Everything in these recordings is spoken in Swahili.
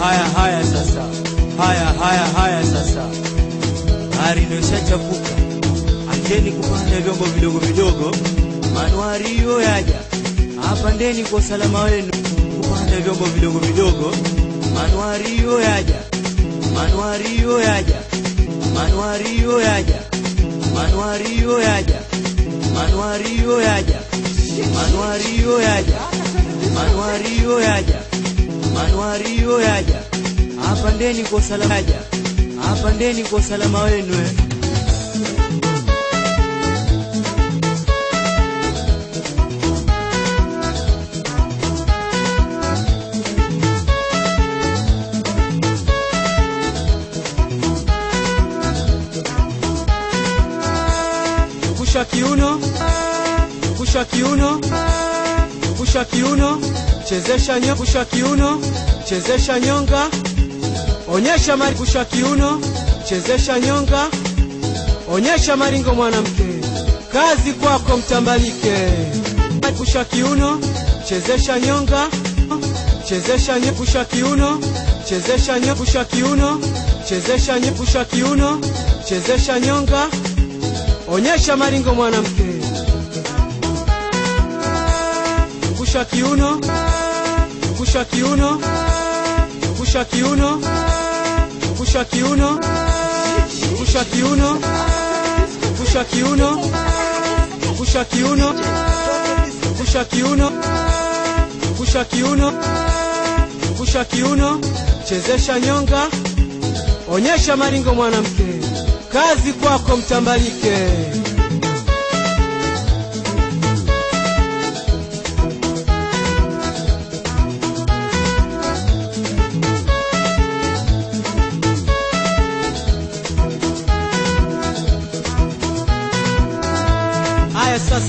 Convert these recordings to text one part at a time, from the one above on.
haya haya sasa. Haya haya haya sasa. Gari ndio acheni kupanda vyombo vidogo vidogo. Manuario yaja. Apandeni kwa usalama wenu. Kupanda vyombo vidogo vidogo. Manuario yaja. Manuario yaja. Manuario yaja. Manuario yaja. Manuario yaja. Manuario yaja. Manuario yaja manuhario yaja, hapa ndeni kwa salama yaja, hapa ndeni kwa salama wenu. Nugusha kiuno, nugusha kiuno, nugusha kiuno chezesha nyonga, zungusha kiuno, chezesha nyonga, onyesha mari, kusha kiuno, chezesha nyonga, onyesha maringo mwanamke, kazi kwako mtambalike. kusha kiuno, chezesha nyonga, chezesha nyonga, zungusha kiuno, chezesha nyonga, zungusha kiuno, chezesha nyonga, zungusha kiuno, chezesha nyonga. Onyesha maringo mwanamke, kusha kiuno, zungusha kiuno, zungusha kiuno, zungusha kiuno, zungusha kiuno, zungusha kiuno, zungusha kiuno, zungusha kiuno, zungusha kiuno, zungusha kiuno, chezesha nyonga, onyesha maringo mwanamke, kazi kwako mtambalike.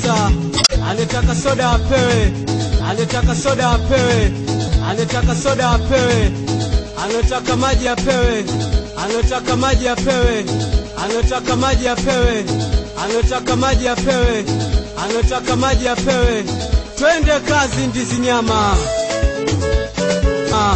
Haya sasa, anataka soda apewe, anataka soda apewe, anataka soda apewe, anataka maji apewe, anataka maji apewe, anataka maji apewe, anataka maji apewe, anataka maji apewe. Twende kazi, ndizi nyama. Ah.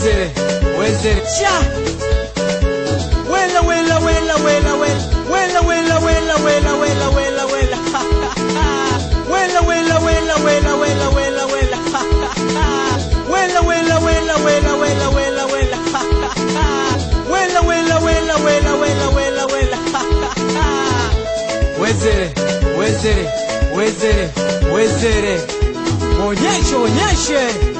Wednesday, Wednesday. Ya. Huela, huela, huela, huela, huela. Huela, huela, huela, huela, huela, huela, huela. Huela, huela, huela, huela, huela, huela, huela. Huela, huela, huela, huela, huela, huela, huela. Huela, huela, huela, huela, huela, huela, huela. Wednesday, Wednesday, Wednesday, Wednesday. Onyeshe, onyeshe.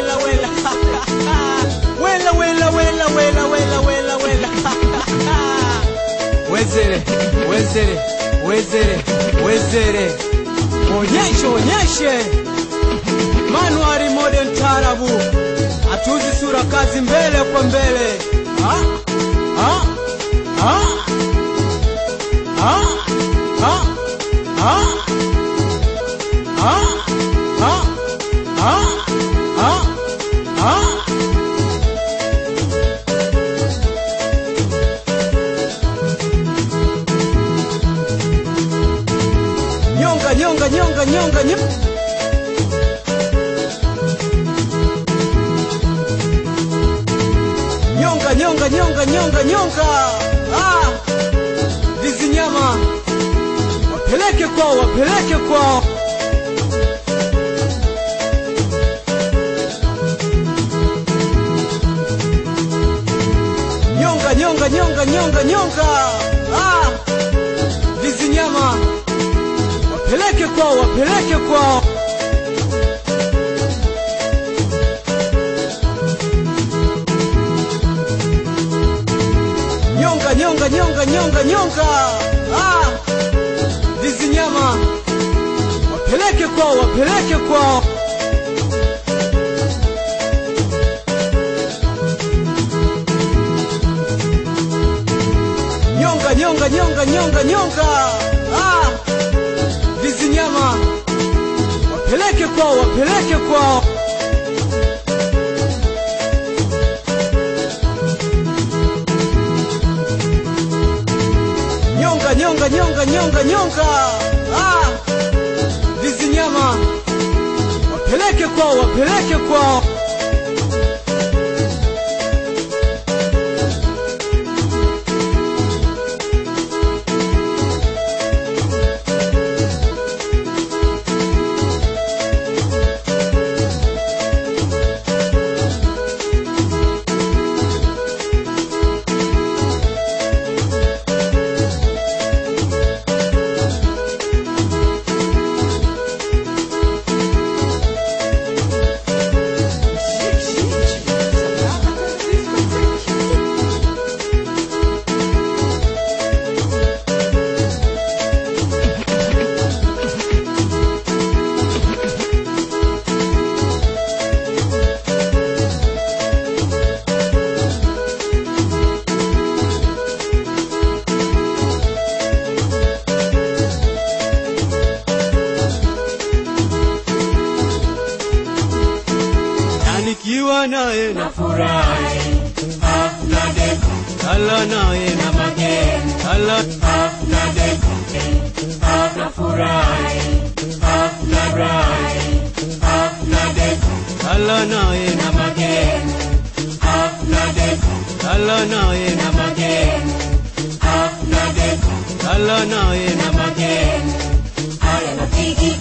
wezere wezere wezere wezere. Onyeshe onyeshe. Manuari modern tarabu. Atuzi sura kazi mbele kwa mbele. Ha? Nyonga nyonga nyonga nyonga. Nyonga nyonga nyonga nyonga nyonga. Ah. Hizi nyama. Wapeleke kwao wapeleke kwao. Nyonga nyonga nyonga nyonga nyonga. Ah. Hizi nyama wapeleke kwao wapeleke kwao. Nyonga nyonga nyonga nyonga nyonga. Ah hizi nyama. Wapeleke kwao wapeleke kwao. Nyonga nyonga nyonga nyonga nyonga kwao wapeleke kwao. Nyonga nyonga nyonga nyonga nyonga. Ah hizi wapeleke kwao wapeleke kwao naye nafurahi Allah naye na mageni Allah nafurahi nafurahi Allah naye na mageni Allah naye na mageni Allah naye na mageni Haya nafiki